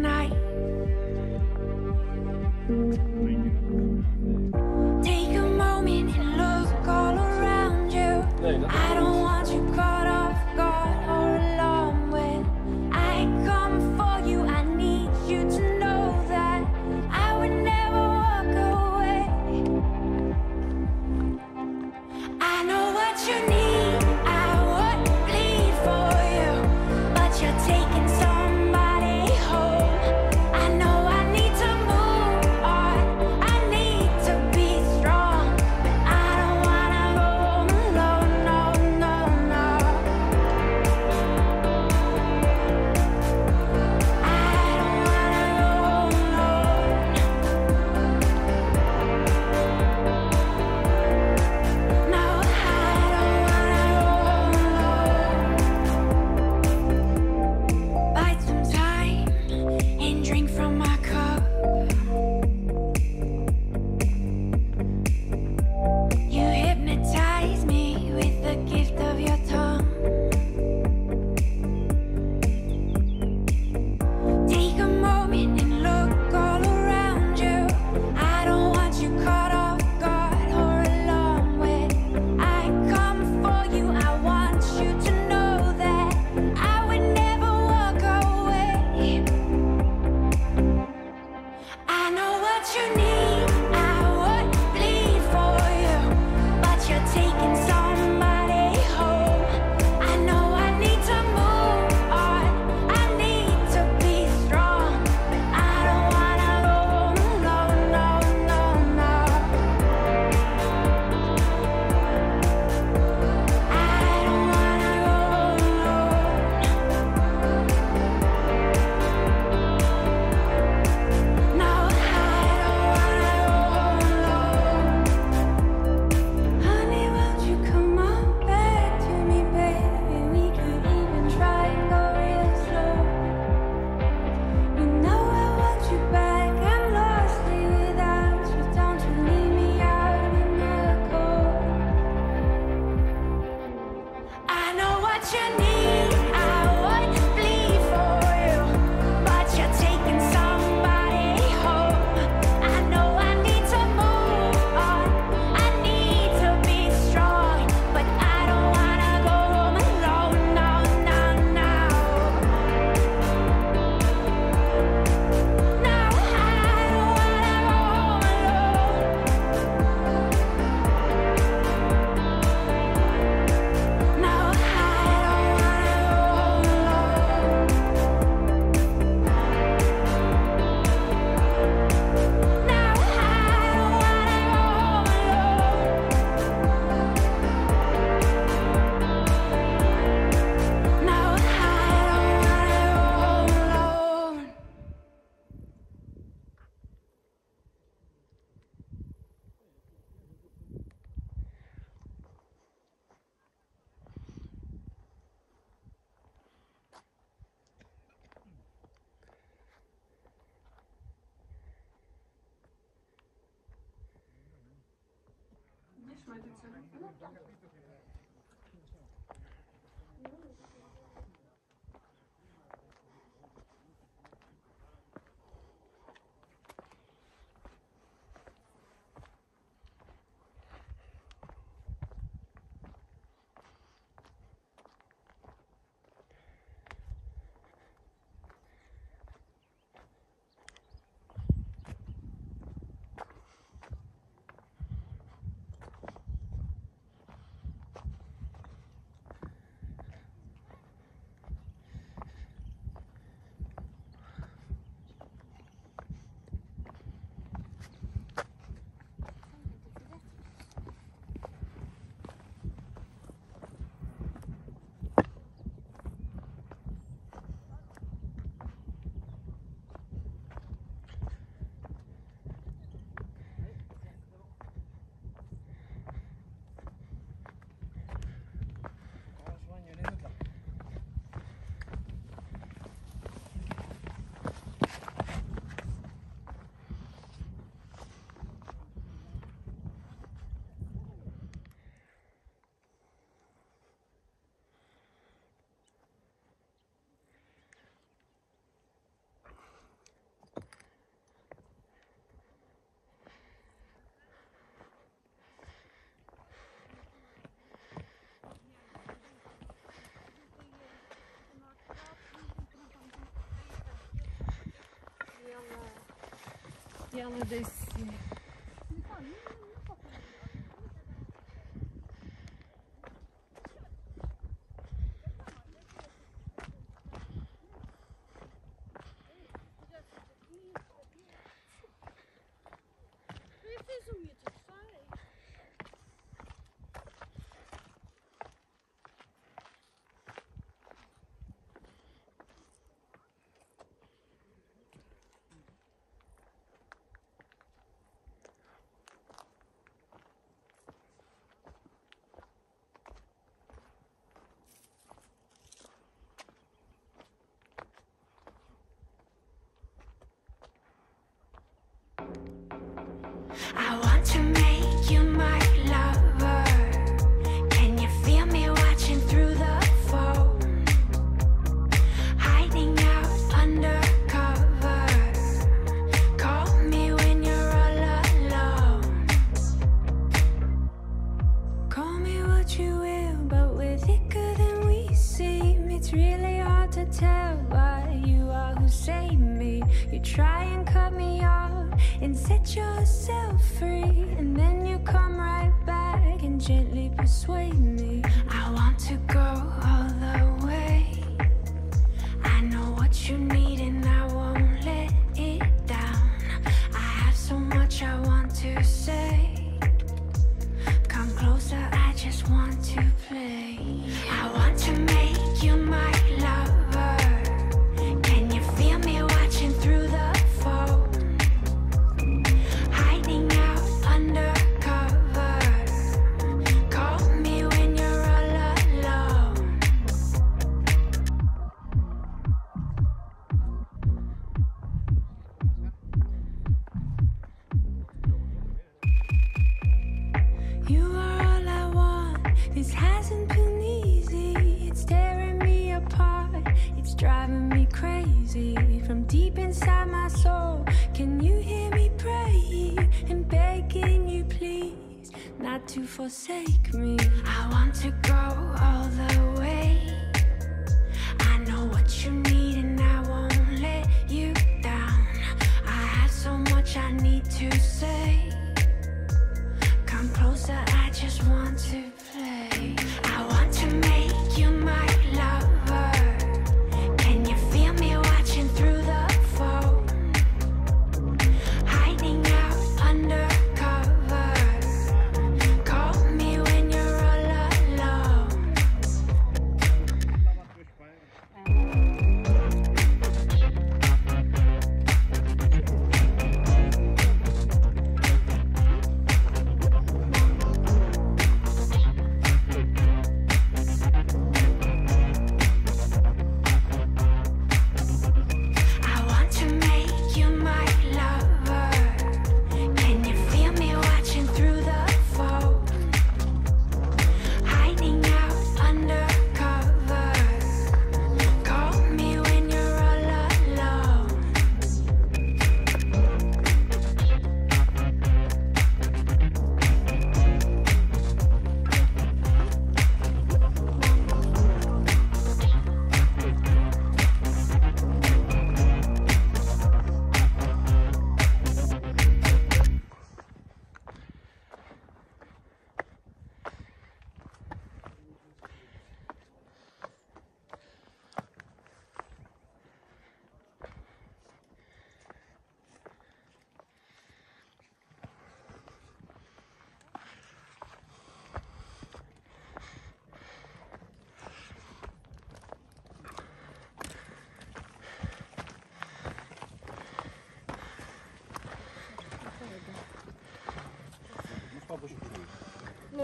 night. Know Schmeißt jetzt hin. Ela desceu. to make you mine. you say from deep inside my soul. Can you hear me pray and begging you, please, not to forsake me? I want to go all the way.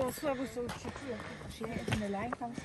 Das Osnabrück so ein Stück. Schön in der Leinkampf.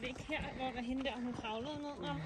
var det ikke her, hvor der hende der, hun kravlede ned om?